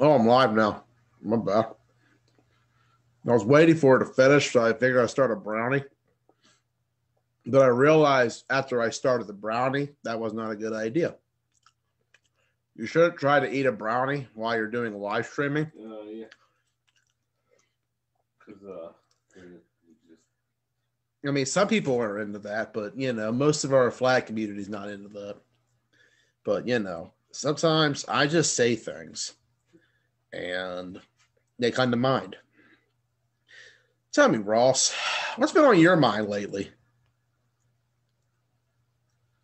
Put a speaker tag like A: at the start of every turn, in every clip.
A: Oh, I'm live now. My bad. I was waiting for it to finish, so I figured I'd start a brownie. But I realized after I started the brownie, that was not a good idea. You shouldn't try to eat a brownie while you're doing live streaming.
B: Uh, yeah. Uh,
A: I mean, some people are into that, but you know, most of our flag community is not into that. But you know, sometimes I just say things and they come to mind. Tell me, Ross, what's been on your mind lately?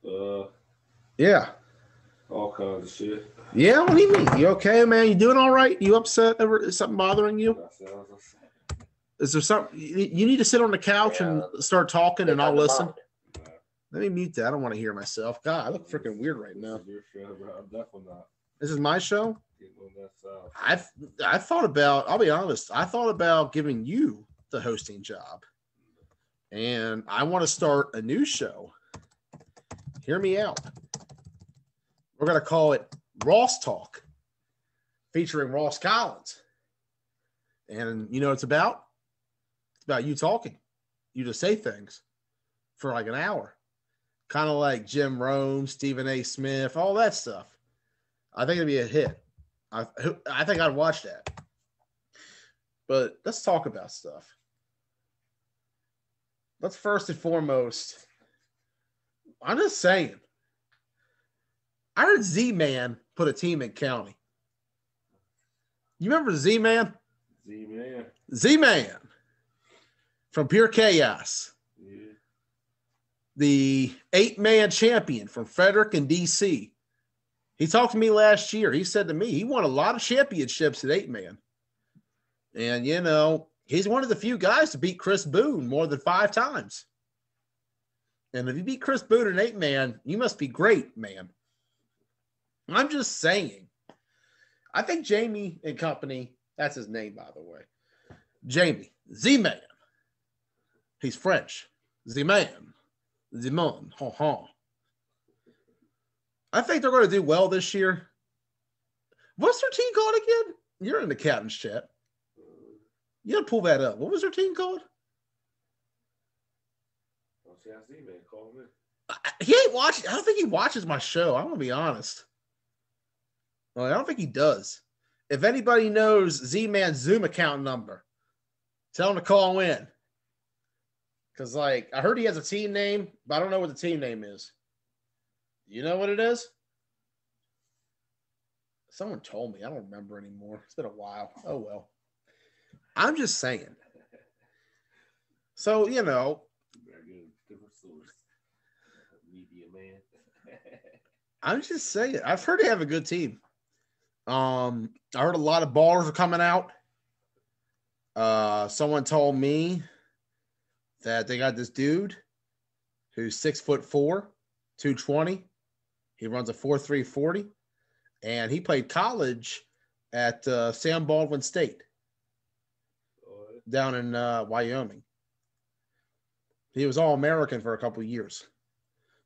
B: uh,
A: Yeah.
B: all kinds of shit.
A: Yeah, what do you mean? You okay, man? You doing all right? You upset over is something bothering you?
B: That sounds like-
A: Is there something you need to sit on the couch and start talking and I'll listen? Let me mute that. I don't want to hear myself. God, I look freaking weird right now.
B: is Your show, bro. I'm definitely not
A: This is my show.
B: getting on that side.
A: I've I thought about. I'll be honest. I thought about giving you the hosting job, and I want to start a new show. Hear me out. We're gonna call it Ross Talk, featuring Ross Collins. And you know what it's about? It's about you talking. You just say things for like an hour, kind of like Jim Rome, Stephen A. Smith, all that stuff. I think it'd be a hit. I I think I'd watch that. But let's talk about stuff. Let's first and foremost. I'm just saying. I heard Z Man put a team in county. You remember Z Man?
B: Z man.
A: Z Man from Pure Chaos,
B: Yeah.
A: the eight man champion from Frederick and DC. He talked to me last year. He said to me he won a lot of championships at eight man. And, you know, he's one of the few guys to beat Chris Boone more than five times. And if you beat Chris Boone in eight man, you must be great, man. I'm just saying. I think Jamie and company, that's his name, by the way. Jamie, Z Man. He's French. Z Man. Zimon. Ha ha. I think they're going to do well this year. What's their team called again? You're in the captain's chat. You gotta pull that up. What was their team called?
B: See, I Z man. Call me.
A: He ain't watching. I don't think he watches my show. I'm gonna be honest. Well, I don't think he does. If anybody knows Z Man's Zoom account number, tell him to call in. Cause like I heard he has a team name, but I don't know what the team name is. You know what it is? Someone told me. I don't remember anymore. It's been a while. Oh well. I'm just saying. So you know,
B: Better get a different source. Media man.
A: I'm just saying. I've heard they have a good team. Um, I heard a lot of ballers are coming out. Uh, someone told me that they got this dude who's six foot four, 220. He runs a 4 3 40, and he played college at uh, Sam Baldwin State down in uh, Wyoming. He was All American for a couple years.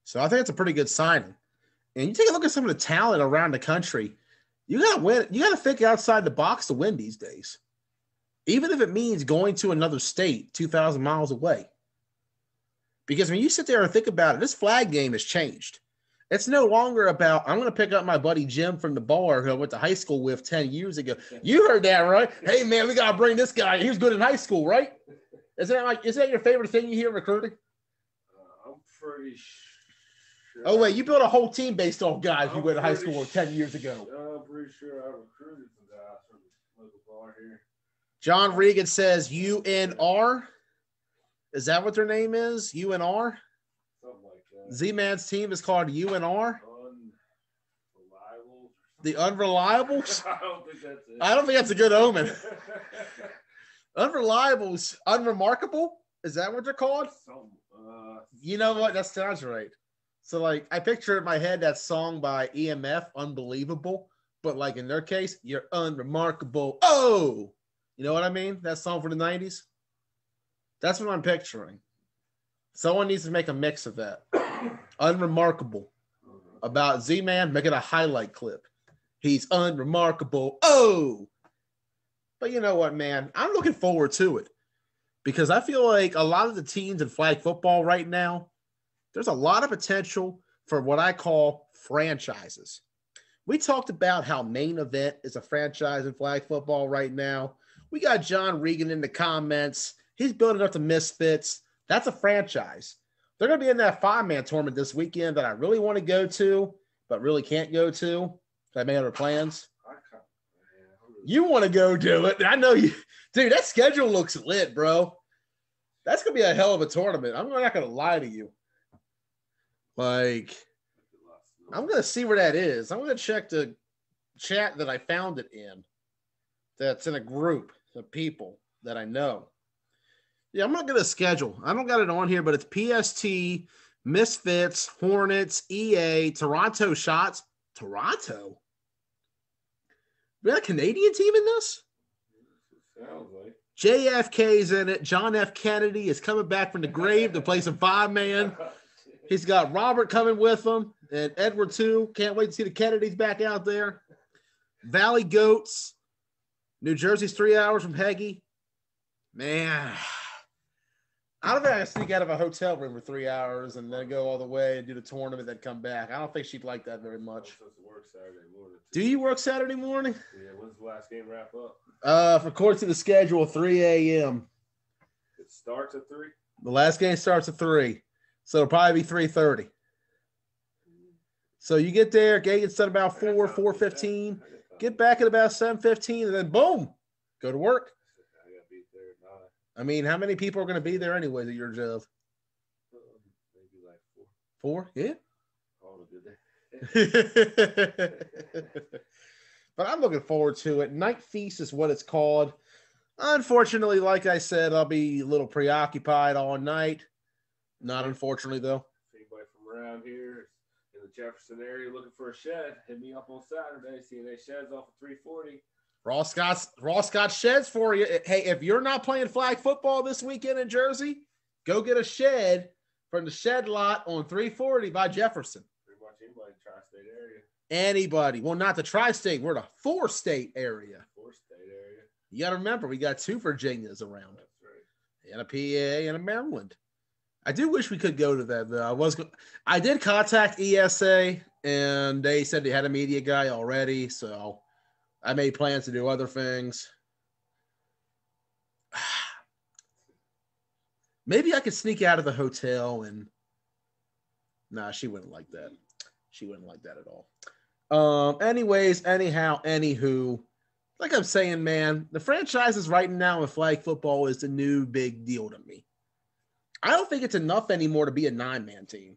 A: So I think it's a pretty good signing. And you take a look at some of the talent around the country, you gotta win, you gotta think outside the box to win these days. Even if it means going to another state 2,000 miles away. Because when you sit there and think about it, this flag game has changed. It's no longer about, I'm going to pick up my buddy Jim from the bar who I went to high school with 10 years ago. You heard that, right? Hey, man, we got to bring this guy. He was good in high school, right? Isn't that like, is that your favorite thing you hear recruiting?
B: Uh, I'm pretty sure.
A: Oh, wait, you built a whole team based on guys you went to high school with 10 years ago.
B: I'm pretty sure I recruited some guys from the local bar here.
A: John Regan says UNR. Is that what their name is? UNR?
B: Something like that.
A: Z Man's team is called UNR. The Unreliables?
B: I don't think that's it.
A: I don't think that's a good omen. Unreliables, unremarkable. Is that what they're called?
B: Some, uh,
A: You know what? That sounds right. So, like, I picture in my head that song by EMF, Unbelievable. But, like, in their case, you're unremarkable. Oh, you know what I mean? That song from the 90s? That's what I'm picturing. Someone needs to make a mix of that. Unremarkable about Z Man making a highlight clip. He's unremarkable. Oh, but you know what, man? I'm looking forward to it because I feel like a lot of the teams in flag football right now, there's a lot of potential for what I call franchises. We talked about how main event is a franchise in flag football right now. We got John Regan in the comments. He's building up the Misfits. That's a franchise. They're going to be in that five man tournament this weekend that I really want to go to, but really can't go to. I made other plans. You want to go do it. I know you, dude. That schedule looks lit, bro. That's going to be a hell of a tournament. I'm not going to lie to you. Like, I'm going to see where that is. I'm going to check the chat that I found it in. That's in a group of people that I know. Yeah, I'm not going to schedule. I don't got it on here, but it's PST, Misfits, Hornets, EA, Toronto Shots. Toronto? We got a Canadian team in this?
B: Sounds like.
A: JFK's in it. John F. Kennedy is coming back from the grave to play some five man. He's got Robert coming with him and Edward too. Can't wait to see the Kennedys back out there. Valley Goats. New Jersey's three hours from Heggy. Man, I don't think I sneak out of a hotel room for three hours and then go all the way and do the tournament, then come back. I don't think she'd like that very much. Do you work Saturday morning?
B: Yeah, when's the last game wrap up?
A: Uh, for according to the schedule, 3 a.m.
B: It starts at three.
A: The last game starts at three, so it'll probably be three thirty. So you get there, gate gets done about four, four fifteen. Get back at about seven fifteen, and then boom, go to work.
B: I gotta be there at nine.
A: I mean, how many people are going to be there anyway at your job?
B: Maybe like four.
A: Four, yeah.
B: Call it a good day.
A: but I'm looking forward to it. Night Feast is what it's called. Unfortunately, like I said, I'll be a little preoccupied all night. Not unfortunately though.
B: If anybody from around here in the Jefferson area looking for a shed, hit me up on Saturday. See CNA sheds off of 340.
A: Ross got Ross got sheds for you. Hey, if you're not playing flag football this weekend in Jersey, go get a shed from the shed lot on 340 by Jefferson.
B: Pretty much anybody tri-state area,
A: Anybody. Well, not the tri-state. We're the four-state area.
B: four-state area.
A: You got to remember, we got two Virginias around,
B: That's right.
A: and a PA and a Maryland. I do wish we could go to that though. I was, go- I did contact ESA, and they said they had a media guy already, so I made plans to do other things. Maybe I could sneak out of the hotel and. Nah, she wouldn't like that. She wouldn't like that at all. Um. Anyways, anyhow, anywho, like I'm saying, man, the franchises right now in flag football is the new big deal to me. I don't think it's enough anymore to be a nine man team.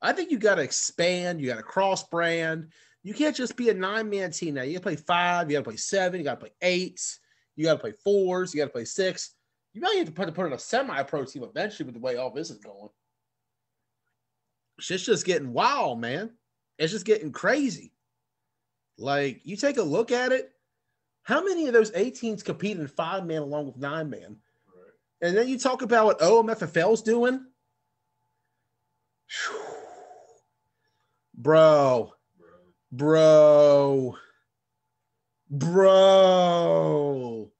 A: I think you got to expand. You got to cross brand. You can't just be a nine man team now. You got to play five. You got to play seven. You got to play eights. You got to play fours. You got to play six. You might have to put, put in a semi pro team eventually with the way all this is going. Shit's just getting wild, man. It's just getting crazy. Like, you take a look at it. How many of those 18s compete in five man along with nine man?
B: Right.
A: And then you talk about what OMFFL's doing. Bro,
B: Bro.
A: Bro, bro.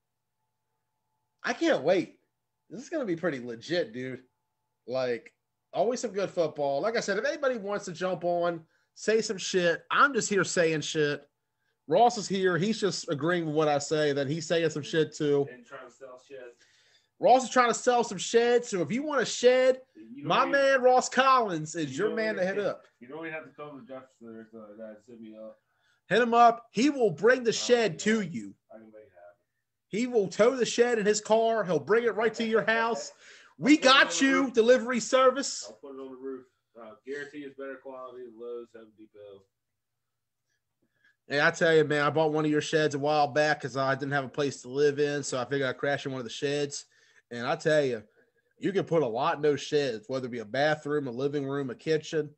A: I can't wait. This is going to be pretty legit, dude. Like, always some good football. Like I said, if anybody wants to jump on, say some shit. I'm just here saying shit. Ross is here. He's just agreeing with what I say. Then he's saying some shit too.
B: And trying to sell sheds.
A: Ross is trying to sell some sheds. So if you want a shed, my
B: even-
A: man Ross Collins is
B: you
A: your man to hit up.
B: You don't even have to come to anything like that. Hit me up.
A: Hit him up. He will bring the shed to you.
B: I can make it happen.
A: He will tow the shed in his car. He'll bring it right to your house. We got you delivery service.
B: I'll put it on the roof. Uh, guarantee it's better quality than Lowe's, Home Depot.
A: Hey, I tell you, man, I bought one of your sheds a while back because I didn't have a place to live in. So I figured I'd crash in one of the sheds. And I tell you, you can put a lot in those sheds, whether it be a bathroom, a living room, a kitchen,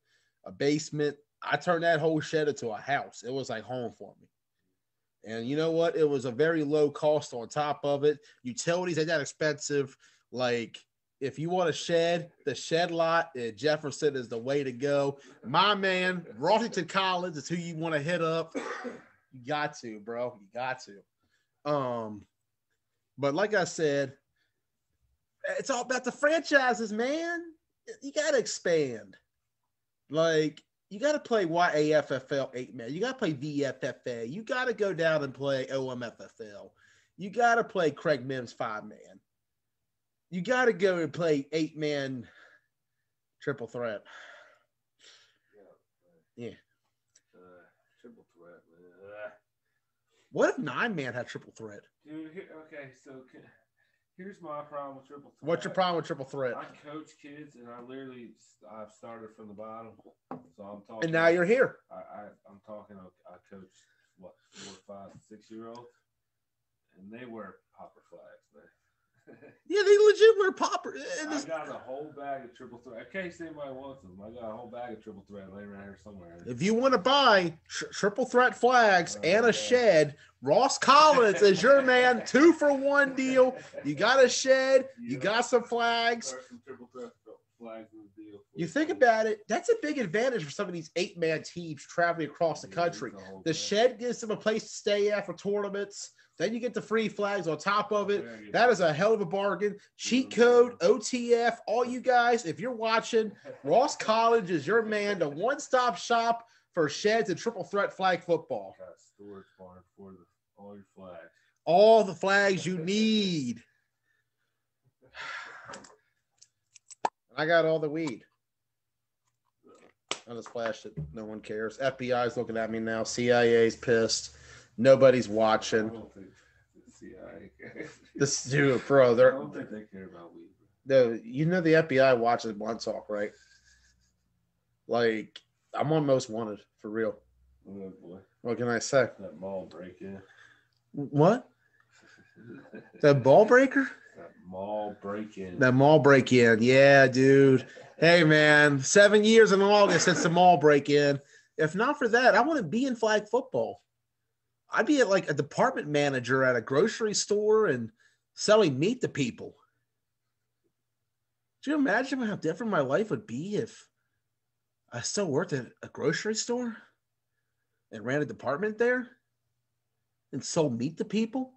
A: a basement. I turned that whole shed into a house. It was like home for me. And you know what? It was a very low cost on top of it. Utilities ain't that expensive. Like, if you want a shed, the shed lot at Jefferson is the way to go. My man, Washington Collins is who you want to hit up. You got to, bro. You got to. Um, but like I said, it's all about the franchises, man. You got to expand. Like you got to play YAFFL eight man. You got to play VFFA. You got to go down and play OMFFL. You got to play Craig Mims five man. You got to go and play eight man triple threat. Yeah.
B: Uh, triple threat, man. Uh,
A: What if nine man had triple threat?
B: Dude, here, okay, so c- here's my problem with triple threat.
A: What's your problem with triple threat?
B: I coach kids, and I literally I've started from the bottom, so I'm talking.
A: And now you're here.
B: I, I I'm talking. I, I coach what four, five, six year olds, and they wear popper flags, man.
A: Yeah, they legit wear popper. And
B: I got a whole bag of triple threat. In case anybody wants them, I got a whole bag of triple threat laying around here somewhere.
A: If you want to buy tr- triple threat flags
B: Oh,
A: and a
B: yeah.
A: shed, Ross Collins is your man. Two for one deal. You got a shed, you got some flags.
B: Some flags in the deal. for
A: You think about it, that's a big advantage for some of these eight man teams traveling across the country. The shed gives them a place to stay at for tournaments. Then you get the free flags on top of it. That is a hell of a bargain. Cheat code, OTF, all you guys, if you're watching, Ross Collins is your man, the one stop shop for sheds and triple threat flag football.
B: storage barn for the, all your flags.
A: All the flags you need. I got all the weed. I just flashed it. No one cares. FBI's looking at me now. CIA's pissed. Nobody's watching.
B: the CIA cares.
A: This dude, bro,
B: I
A: they're
B: don't think they care about weed.
A: the you know the FBI watches Blunt Talk, right? Like I'm on most wanted for real.
B: Oh boy,
A: What can I say?
B: that mall break in.
A: What? The ball breaker?
B: that mall break in.
A: That mall break in. Yeah, dude. Hey man, seven years in August since the mall break in. If not for that, I wouldn't be in flag football. I'd be like a department manager at a grocery store and selling meat to people. Do you imagine how different my life would be if I still worked at a grocery store and ran a department there and sold meat to people?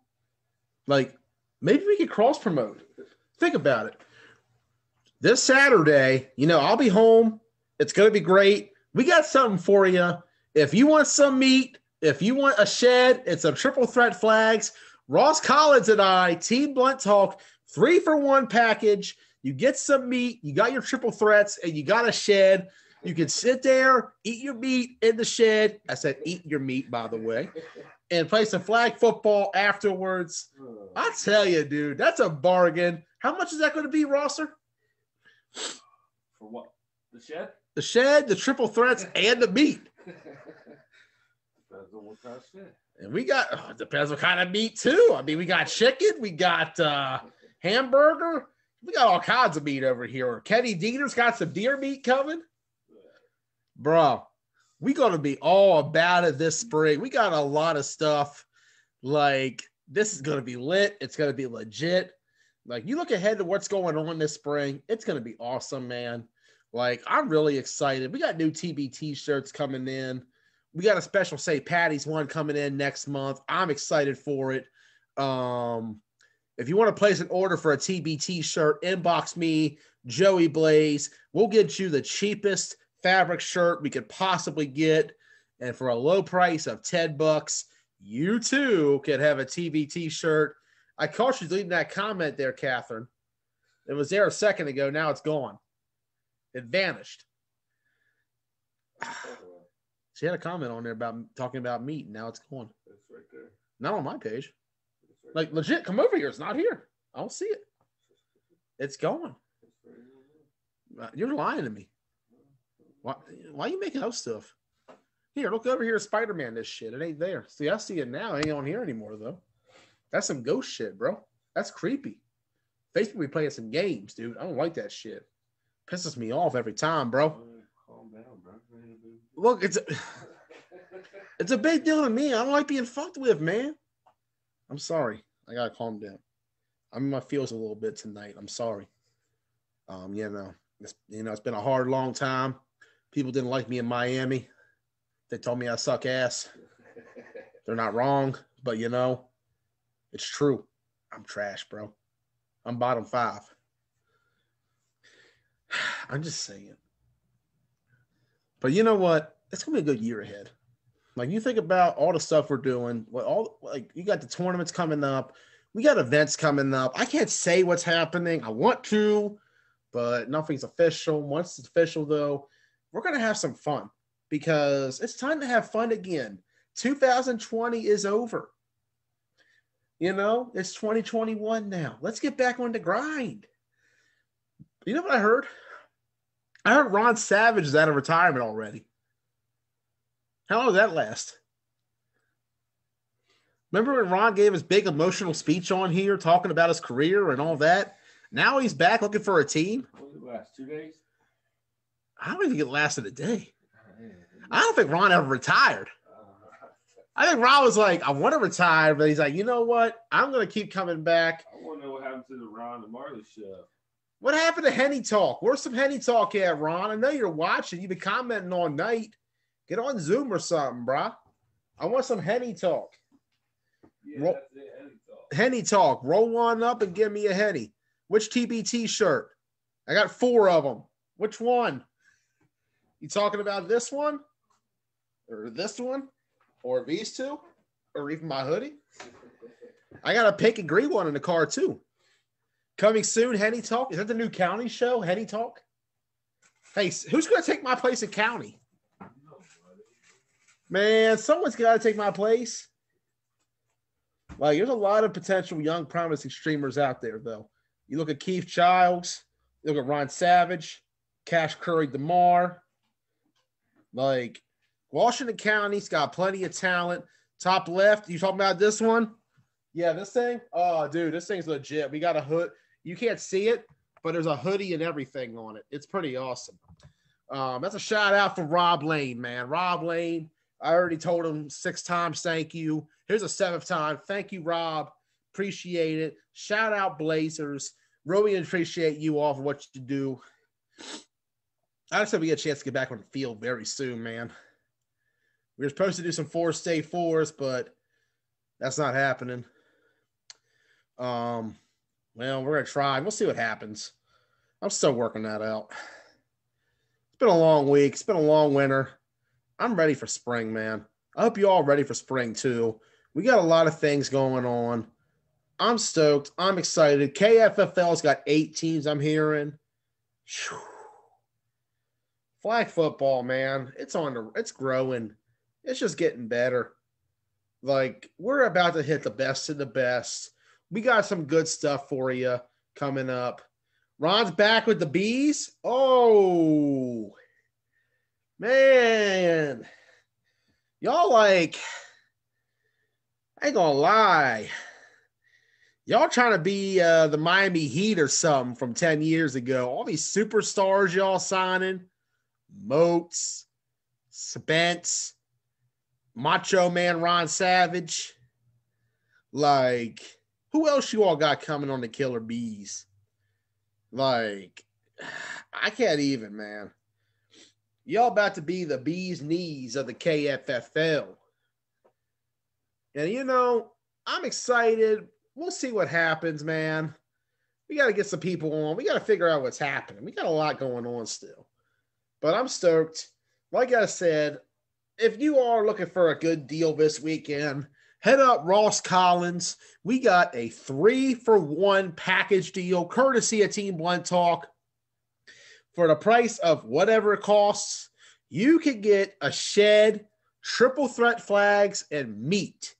A: Like, maybe we could cross promote. Think about it. This Saturday, you know, I'll be home. It's going to be great. We got something for you. If you want some meat, if you want a shed, it's a triple threat flags. Ross Collins and I, Team Blunt Talk, three for one package. You get some meat, you got your triple threats, and you got a shed. You can sit there, eat your meat in the shed. I said, eat your meat, by the way, and play some flag football afterwards. I tell you, dude, that's a bargain. How much is that going to be, Rosser?
B: For what? The shed?
A: The shed, the triple threats, and the meat. And we got oh, depends what kind of meat too. I mean, we got chicken, we got uh hamburger, we got all kinds of meat over here. Kenny Diener's got some deer meat coming. Bro, we gonna be all about it this spring. We got a lot of stuff. Like this is gonna be lit. It's gonna be legit. Like you look ahead to what's going on this spring, it's gonna be awesome, man. Like I'm really excited. We got new TBT shirts coming in. We got a special St. Patty's one coming in next month. I'm excited for it. Um, if you want to place an order for a TBT shirt, inbox me, Joey Blaze. We'll get you the cheapest fabric shirt we could possibly get. And for a low price of 10 bucks, you too can have a TBT shirt. I caught you deleting that comment there, Catherine. It was there a second ago. Now it's gone. It vanished. She had a comment on there about talking about meat. And now it's gone.
B: It's right there.
A: Not on my page.
B: Right
A: Like legit, come over here. It's not here. I don't see it. It's gone.
B: Right
A: Uh, You're lying to me. Why, why are you making up stuff? Here, look over here, Spider Man. This shit, it ain't there. See, I see it now. It ain't on here anymore though. That's some ghost shit, bro. That's creepy. Facebook be playing some games, dude. I don't like that shit. Pisses me off every time, bro.
B: All right, Calm down, bro. Ain't a big-
A: Look, it's a, it's a big deal to me. I don't like being fucked with, man. I'm sorry. I gotta calm down. I'm in my feels a little bit tonight. I'm sorry. Um, you know, it's you know, it's been a hard, long time. People didn't like me in Miami. They told me I suck ass. They're not wrong, but you know, it's true. I'm trash, bro. I'm bottom five. I'm just saying. But you know what? It's gonna be a good year ahead. Like you think about all the stuff we're doing, what all like you got the tournaments coming up, we got events coming up. I can't say what's happening. I want to, but nothing's official. Once it's official, though, we're gonna have some fun because it's time to have fun again. 2020 is over. You know, it's 2021 now. Let's get back on the grind. You know what I heard? I heard Ron Savage is out of retirement already. How long does that last? Remember when Ron gave his big emotional speech on here talking about his career and all that? Now he's back looking for a team.
B: What did it last? Two days?
A: I don't even think it lasted a day. I don't think Ron ever retired.
B: Uh,
A: I think Ron was like, I want to retire, but he's like, you know what? I'm going to keep coming back.
B: I want to know what happened to the Ron and Marley show.
A: What happened to Henny Talk? Where's some Henny Talk at, Ron? I know you're watching. You've been commenting all night. Get on Zoom or something, brah. I want some Henny Talk.
B: Yeah,
A: Ro-
B: that's it. Eddie thought.
A: Henny Talk. Roll one up and give me a Henny. Which TBT shirt? I got four of them. Which one? You talking about this one? Or this one? Or these two? Or even my hoodie? I got a pink and green one in the car too. Coming soon, Henny Talk. Is that the new county show, Henny Talk? Hey, who's going to take my place at county? Man, someone's got to take my place. Like, there's a lot of potential young, promising streamers out there, though. You look at Keith Childs, you look at Ron Savage, Cash Curry DeMar. Like, Washington County's got plenty of talent. Top left, you talking about this one? Yeah, this thing? Oh, dude, this thing's legit. We got a hood. You can't see it, but there's a hoodie and everything on it. It's pretty awesome. Um, that's a shout out for Rob Lane, man. Rob Lane, I already told him six times thank you. Here's a seventh time. Thank you, Rob. Appreciate it. Shout out Blazers. Really appreciate you all for what you do. I just hope we get a chance to get back on the field very soon, man. We were supposed to do some four state fours, but that's not happening. Um, well, we're gonna try. We'll see what happens. I'm still working that out. It's been a long week. It's been a long winter. I'm ready for spring, man. I hope you all ready for spring too. We got a lot of things going on. I'm stoked. I'm excited. KFFL's got eight teams. I'm hearing. Phew. Flag football, man. It's on the. It's growing. It's just getting better. Like we're about to hit the best of the best. We got some good stuff for you coming up. Ron's back with the bees. Oh, man. Y'all like, I ain't gonna lie. Y'all trying to be uh, the Miami Heat or something from 10 years ago. All these superstars y'all signing Moats, Spence, Macho Man Ron Savage. Like, who else you all got coming on the Killer Bees? Like, I can't even, man. Y'all about to be the bee's knees of the KFFL. And you know, I'm excited. We'll see what happens, man. We got to get some people on. We got to figure out what's happening. We got a lot going on still. But I'm stoked. Like I said, if you are looking for a good deal this weekend, head up Ross Collins. We got a three for one package deal, courtesy of Team Blunt Talk. For the price of whatever it costs, you can get a shed, triple threat flags, and meat.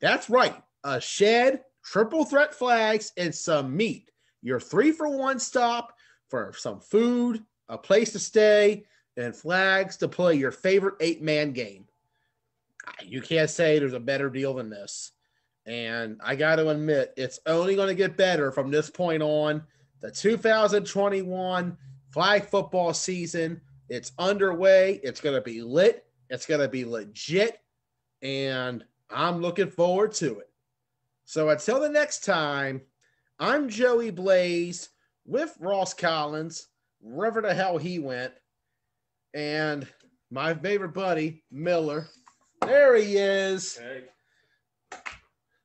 A: That's right, a shed, triple threat flags, and some meat. Your three for one stop for some food, a place to stay, and flags to play your favorite eight man game. You can't say there's a better deal than this. And I got to admit, it's only going to get better from this point on. The 2021 flag football season, it's underway. It's going to be lit. It's going to be legit. And I'm looking forward to it. So until the next time, I'm Joey Blaze with Ross Collins, wherever the hell he went, and my favorite buddy, Miller. There he is.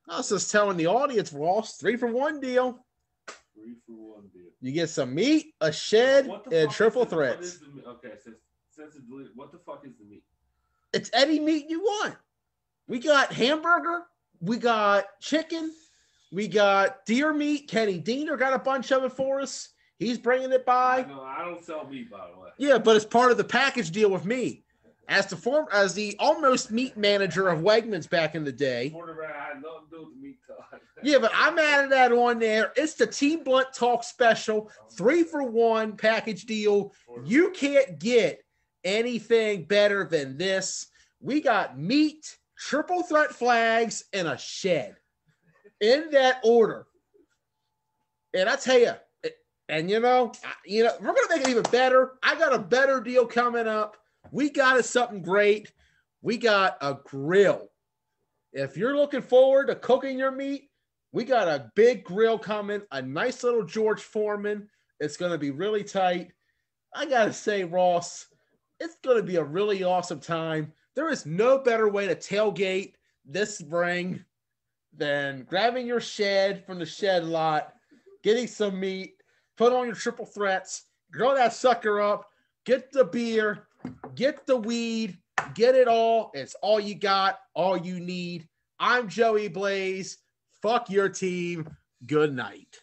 A: I was just telling the audience, Ross, three for one deal.
B: Three for one deal.
A: You get some meat, a shed, and triple
B: is the- what
A: threats.
B: the okay, since since it's deleted, what the fuck is the meat?
A: It's any meat you want. We got hamburger, we got chicken, we got deer meat. Kenny Diener got a bunch of it for us. He's bringing it by.
B: No, I don't sell meat, by the way.
A: Yeah, but it's part of the package deal with me. As the form as the almost meat manager of Wegmans back in the day. Yeah, but I'm adding that on there. It's the Team Blunt Talk special, three for one package deal. You can't get anything better than this. We got meat, triple threat flags, and a shed in that order. And I tell you, and you know, you know, we're gonna make it even better. I got a better deal coming up. We got us something great. We got a grill. If you're looking forward to cooking your meat, we got a big grill coming, a nice little George Foreman. It's gonna be really tight. I gotta say, Ross, it's gonna be a really awesome time. There is no better way to tailgate this spring than grabbing your shed from the shed lot, getting some meat, put on your triple threats, grill that sucker up, get the beer, get the weed, get it all. It's all you got, all you need. I'm Joey Blaze. Fuck your team. Good night.